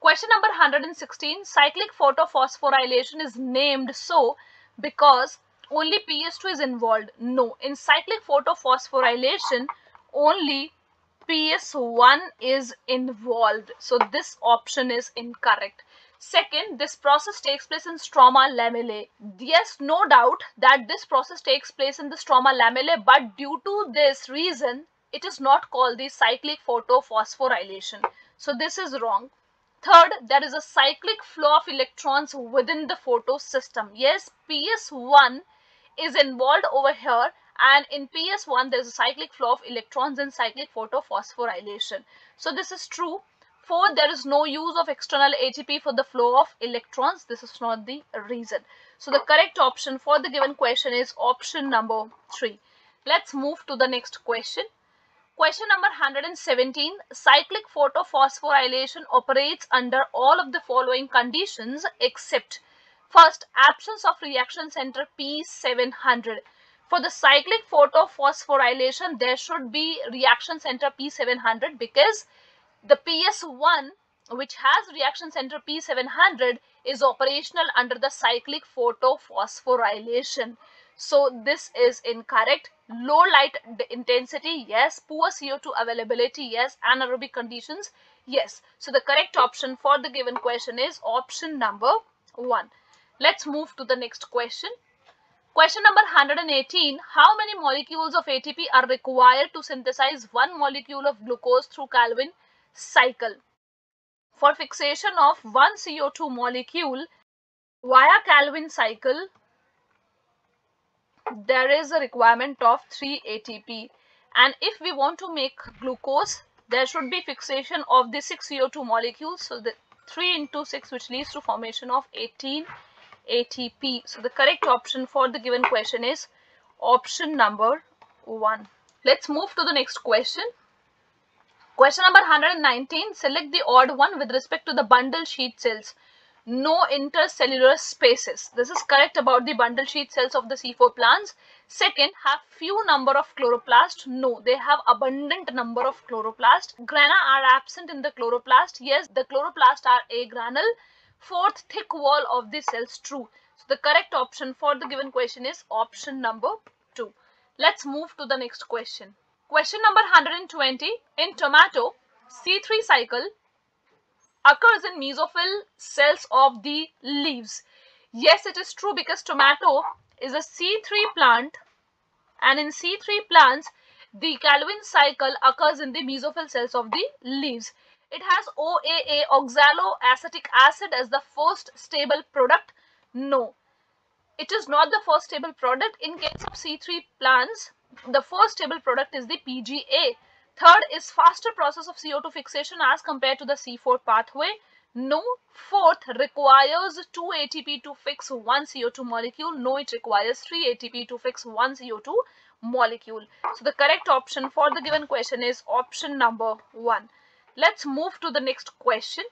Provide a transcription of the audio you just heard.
Question number 116. Cyclic photophosphorylation is named so because only PS2 is involved. No, in cyclic photophosphorylation, only PS1 is involved. So this option is incorrect. Second, this process takes place in stroma lamellae. Yes, no doubt that this process takes place in the stroma lamellae, but due to this reason, it is not called the cyclic photophosphorylation. So this is wrong. Third, there is a cyclic flow of electrons within the photosystem. Yes, PS1 is involved over here and in PS1 there is a cyclic flow of electrons in cyclic photophosphorylation. So this is true. Fourth, there is no use of external ATP for the flow of electrons. This is not the reason. So the correct option for the given question is option number 3. Let's move to the next question. Question number 117. Cyclic photophosphorylation operates under all of the following conditions except first absence of reaction center P700. For the cyclic photophosphorylation there should be reaction center P700 because the PS1 which has reaction center P700 is operational under the cyclic photophosphorylation. So this is incorrect. Low light intensity, yes. Poor CO2 availability, yes. Anaerobic conditions, yes. So the correct option for the given question is option number 1. Let's move to the next question. Question number 118. How many molecules of ATP are required to synthesize one molecule of glucose through Calvin cycle. For fixation of one CO2 molecule via Calvin cycle, there is a requirement of 3 ATP. And if we want to make glucose, there should be fixation of the 6 CO2 molecules. So the 3 into 6 which leads to formation of 18 ATP. So the correct option for the given question is option number 1. Let's move to the next question. Question number 119. Select the odd one with respect to the bundle sheath cells. No intercellular spaces. This is correct about the bundle sheath cells of the C4 plants. Second, have few number of chloroplast. No, they have abundant number of chloroplast. Grana are absent in the chloroplast. Yes, the chloroplast are agranule. Fourth, thick wall of the cells. True. So the correct option for the given question is option number 2. Let's move to the next question. Question number 120. In tomato, C3 cycle occurs in mesophyll cells of the leaves. Yes, it is true because tomato is a C3 plant and in C3 plants, the Calvin cycle occurs in the mesophyll cells of the leaves. It has OAA, oxaloacetic acid as the first stable product. No, it is not the first stable product. In case of C3 plants, the first stable product is the PGA. Third is faster process of CO2 fixation as compared to the C4 pathway. No. Fourth requires 2 ATP to fix one CO2 molecule. No, it requires 3 ATP to fix one CO2 molecule. So the correct option for the given question is option number 1. Let's move to the next question.